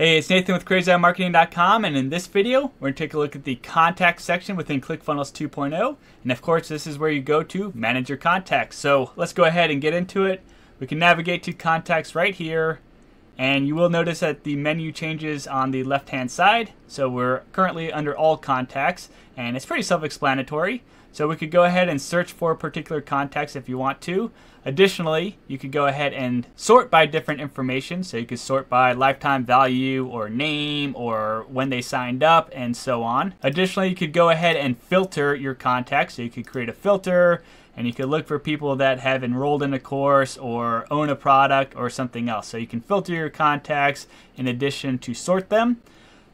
Hey, it's Nathan with CrazyEyeMarketing.com, and in this video, we're going to take a look at the contact section within ClickFunnels 2.0. And of course, this is where you go to manage your contacts. So let's go ahead and get into it. We can navigate to contacts right here, and you will notice that the menu changes on the left-hand side. So we're currently under all contacts, and it's pretty self-explanatory. So we could go ahead and search for particular contacts if you want to. Additionally, you could go ahead and sort by different information. So you could sort by lifetime value or name or when they signed up and so on. Additionally, you could go ahead and filter your contacts. So you could create a filter and you could look for people that have enrolled in a course or own a product or something else. So you can filter your contacts in addition to sort them.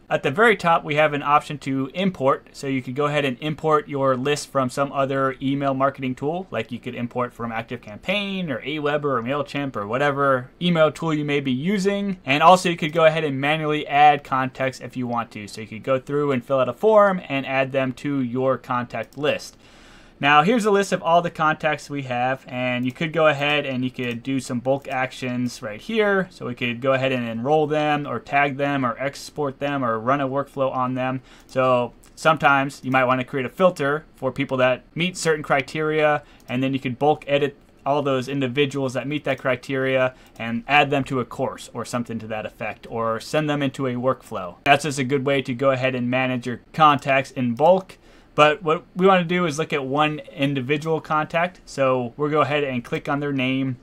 At the very top, we have an option to import. So you could go ahead and import your list from some other email marketing tool, like you could import from ActiveCampaign or Aweber or MailChimp or whatever email tool you may be using. And also you could go ahead and manually add contacts if you want to. So you could go through and fill out a form and add them to your contact list. Now here's a list of all the contacts we have and you could go ahead and you could do some bulk actions right here. So we could go ahead and enroll them or tag them or export them or run a workflow on them. So sometimes you might want to create a filter for people that meet certain criteria and then you could bulk edit all those individuals that meet that criteria and add them to a course or something to that effect or send them into a workflow. That's just a good way to go ahead and manage your contacts in bulk but what we want to do is look at one individual contact. So we'll go ahead and click on their name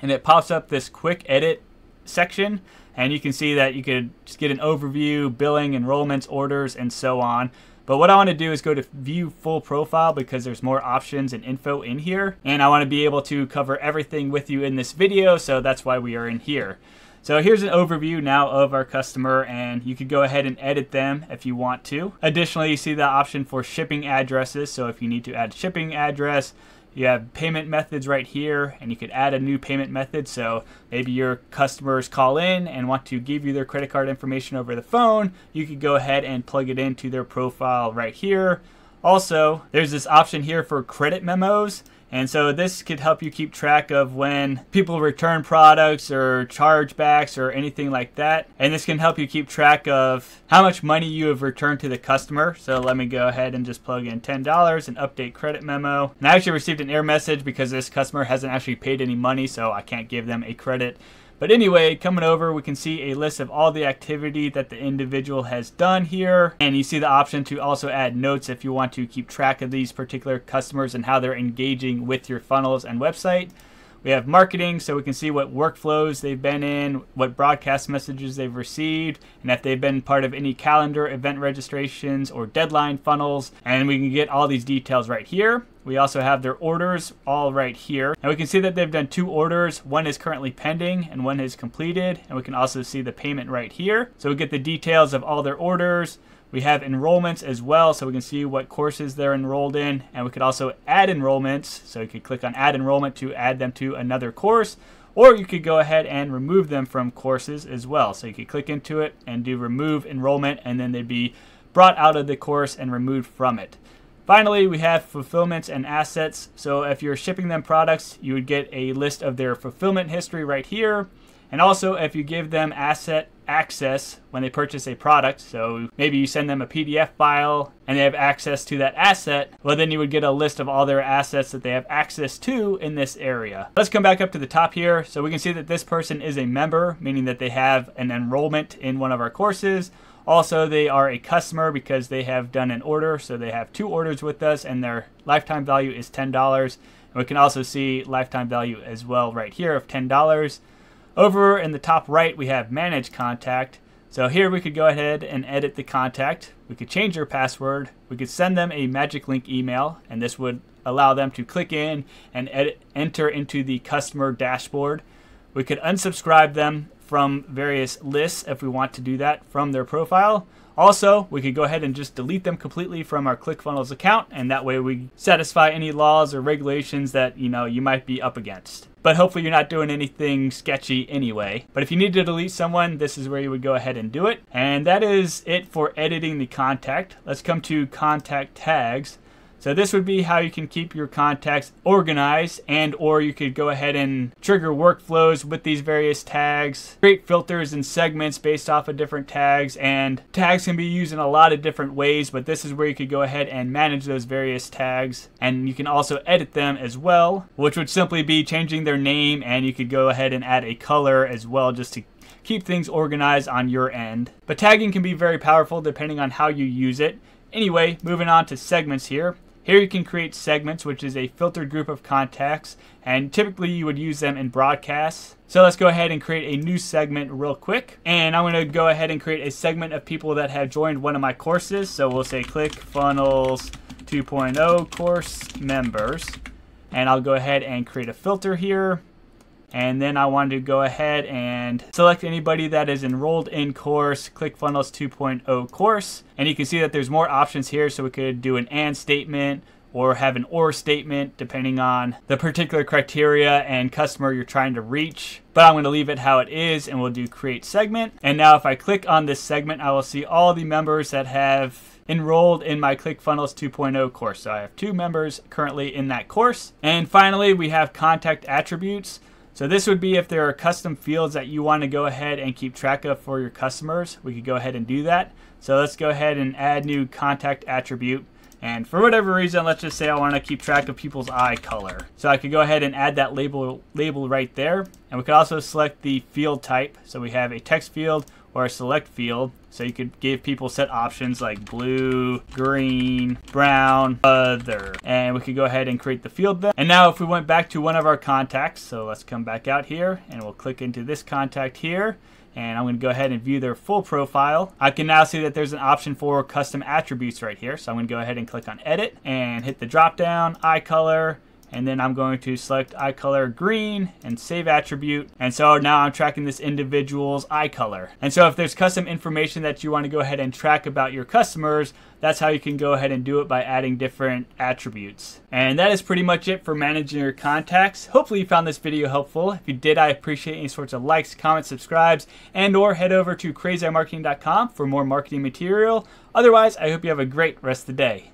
and it pops up this quick edit section and you can see that you could just get an overview, billing, enrollments, orders, and so on. But what I want to do is go to view full profile because there's more options and info in here. And I want to be able to cover everything with you in this video, so that's why we are in here. So here's an overview now of our customer and you could go ahead and edit them if you want to. Additionally, you see the option for shipping addresses. So if you need to add shipping address, you have payment methods right here and you could add a new payment method. So maybe your customers call in and want to give you their credit card information over the phone. You could go ahead and plug it into their profile right here. Also, there's this option here for credit memos. And so this could help you keep track of when people return products or chargebacks or anything like that. And this can help you keep track of how much money you have returned to the customer. So let me go ahead and just plug in $10 and update credit memo. And I actually received an error message because this customer hasn't actually paid any money, so I can't give them a credit. But anyway, coming over, we can see a list of all the activity that the individual has done here. And you see the option to also add notes if you want to keep track of these particular customers and how they're engaging with your funnels and website. We have marketing, so we can see what workflows they've been in, what broadcast messages they've received, and if they've been part of any calendar event registrations or deadline funnels. And we can get all these details right here. We also have their orders all right here. And we can see that they've done two orders. One is currently pending and one is completed. And we can also see the payment right here. So we get the details of all their orders, we have enrollments as well, so we can see what courses they're enrolled in, and we could also add enrollments. So you could click on add enrollment to add them to another course, or you could go ahead and remove them from courses as well. So you could click into it and do remove enrollment, and then they'd be brought out of the course and removed from it. Finally, we have fulfillments and assets. So if you're shipping them products, you would get a list of their fulfillment history right here. And also, if you give them asset access when they purchase a product, so maybe you send them a PDF file and they have access to that asset, well, then you would get a list of all their assets that they have access to in this area. Let's come back up to the top here. So we can see that this person is a member, meaning that they have an enrollment in one of our courses. Also, they are a customer because they have done an order. So they have two orders with us and their lifetime value is $10. And we can also see lifetime value as well right here of $10. Over in the top right, we have Manage Contact. So here we could go ahead and edit the contact. We could change their password. We could send them a magic link email, and this would allow them to click in and edit, enter into the customer dashboard. We could unsubscribe them from various lists if we want to do that from their profile. Also, we could go ahead and just delete them completely from our ClickFunnels account, and that way we satisfy any laws or regulations that you know you might be up against. But hopefully you're not doing anything sketchy anyway. But if you need to delete someone, this is where you would go ahead and do it. And that is it for editing the contact. Let's come to contact tags. So this would be how you can keep your contacts organized and or you could go ahead and trigger workflows with these various tags, create filters and segments based off of different tags and tags can be used in a lot of different ways but this is where you could go ahead and manage those various tags and you can also edit them as well which would simply be changing their name and you could go ahead and add a color as well just to keep things organized on your end. But tagging can be very powerful depending on how you use it. Anyway, moving on to segments here. Here you can create segments, which is a filtered group of contacts, and typically you would use them in broadcasts. So let's go ahead and create a new segment real quick. And I'm going to go ahead and create a segment of people that have joined one of my courses. So we'll say ClickFunnels 2.0 course members. And I'll go ahead and create a filter here and then I wanted to go ahead and select anybody that is enrolled in course ClickFunnels 2.0 course and you can see that there's more options here so we could do an and statement or have an or statement depending on the particular criteria and customer you're trying to reach. But I'm going to leave it how it is and we'll do create segment. And now if I click on this segment, I will see all the members that have enrolled in my ClickFunnels 2.0 course. So I have two members currently in that course. And finally, we have contact attributes. So this would be if there are custom fields that you want to go ahead and keep track of for your customers. We could go ahead and do that. So let's go ahead and add new contact attribute. And for whatever reason, let's just say I want to keep track of people's eye color. So I could go ahead and add that label label right there. And we could also select the field type. So we have a text field or a select field. So you could give people set options like blue, green, brown, other. And we could go ahead and create the field then. And now if we went back to one of our contacts, so let's come back out here and we'll click into this contact here and I'm going to go ahead and view their full profile. I can now see that there's an option for custom attributes right here. So I'm going to go ahead and click on edit and hit the drop down, eye color, and then I'm going to select eye color green and save attribute. And so now I'm tracking this individual's eye color. And so if there's custom information that you want to go ahead and track about your customers that's how you can go ahead and do it by adding different attributes. And that is pretty much it for managing your contacts. Hopefully you found this video helpful. If you did I appreciate any sorts of likes comments subscribes and or head over to crazyeyemarketing.com for more marketing material. Otherwise I hope you have a great rest of the day